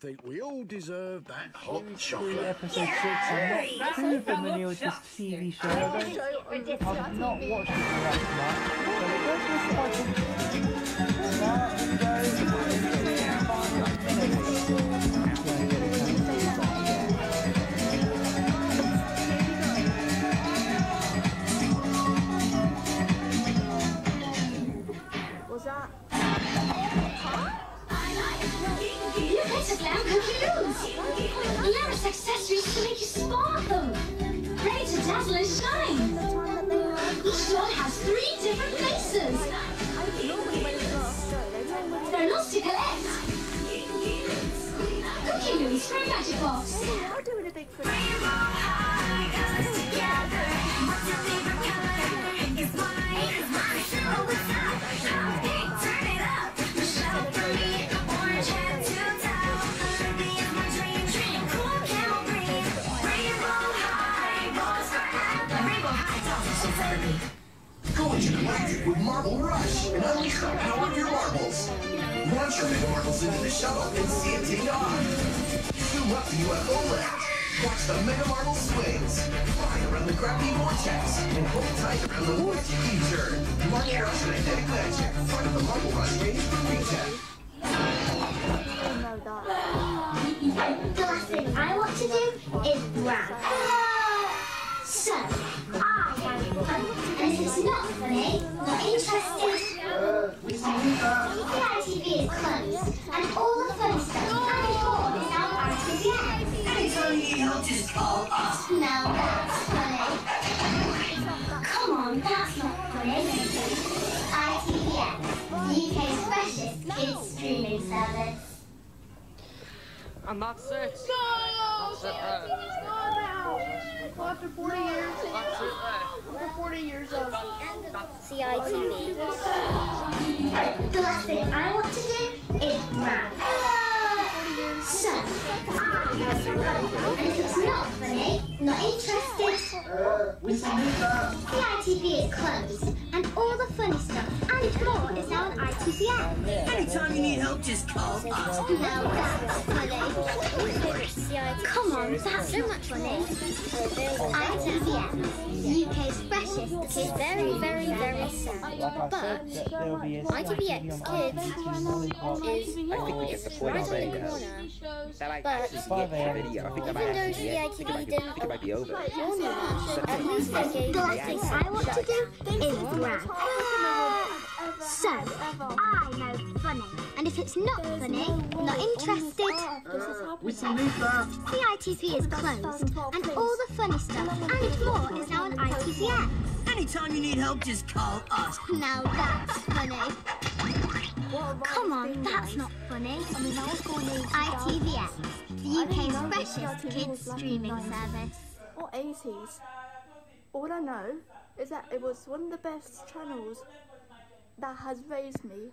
think we all deserve that hot Three chocolate. episode six. I've not seen the Millennial Just TV show. I've not watched it for that much, but it does look quite interesting. The glam Kookyloos. Glamorous accessories to make you sparkle. Ready to dazzle and shine. Each doll has three different faces. They're lost to collect. Kookyloos from Magic Box. Go into the market with Marble Rush and unleash the power of your marbles. Launch your mega marbles into the shuttle and see it take off. Zoom up the UFO lounge. Watch the mega marble swings. Fly around the crappy vortex and hold tight around the warp turn. Marble Rush and Kinetic Magic. Part of the Marble Rush range for know. The last thing I want to do is brag. So, I am funny. And if it's not funny, not interested, the ITV is closed. And all the fun stuff and more is now on ITVX. Anytime you need help, just call us. Now that's funny. Come on, that's not funny. ITVX, the UK's freshest kids streaming service. And that's it. No! After 40 years, after 40 years of CITV. The last thing I want to do is brag. So. And if it's not funny, not interested, We salute that. CITV is closed. And all the funny stuff and more is now on ITVX. Anytime you need help, just call us. Now that's funny. Come on, that's so much funny. ITVX, the UK's freshest kids very, very, very sad. But I said, that there'll be a ITVX Kids is I think we get the point right on already. the though. corner. Might But- actually Five be a a.m. I think that Even might though actually be it. I think it might be, I might be over. at least they gave the last thing I want to do is brag. So, I know it's funny. And if it's not funny, not interested, We salute that. the ITV is closed. And all the funny stuff and more is now on ITVX. Anytime you need help, just call us. Now that's funny. Come on, that's not funny. I mean, I was born in ITVX, the UK's freshest kids streaming in the 90s. service. or 80s. All I know is that it was one of the best channels that has raised me,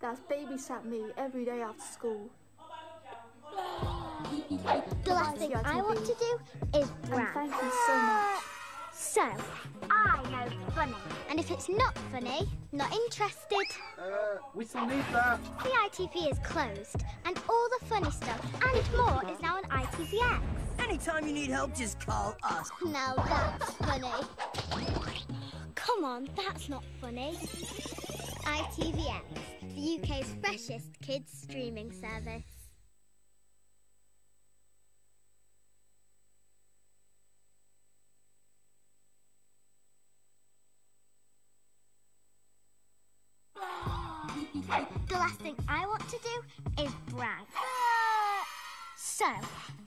that's babysat me every day after school. The last thing I want to do is And brag. thank you so much. So, I know funny. And if it's not funny, not interested, uh, We salute that. CITV is closed. And all the funny stuff and more is now on ITVX. Anytime you need help, just call us. Now that's funny. Come on, that's not funny. ITVX, the UK's freshest kids streaming service. The last thing I want to do is brag. So,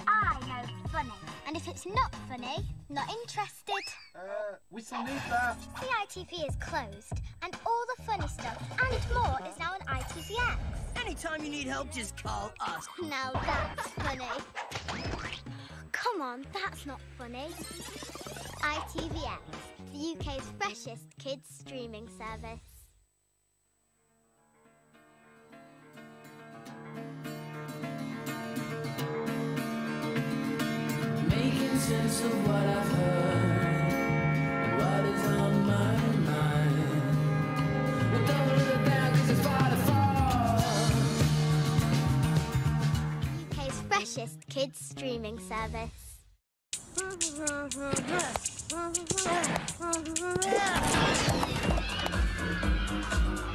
I know funny. And if it's not funny, not interested, Uh, We salute that. the ITV is closed. And all the funny stuff and more is now on ITVX. Anytime you need help, just call us. Now that's funny. Come on, that's not funny. ITVX, the UK's freshest kids streaming service. Of what I've heard, what is on my mind. We'll double it down 'cause it's far to fall. UK's greatest kids streaming service.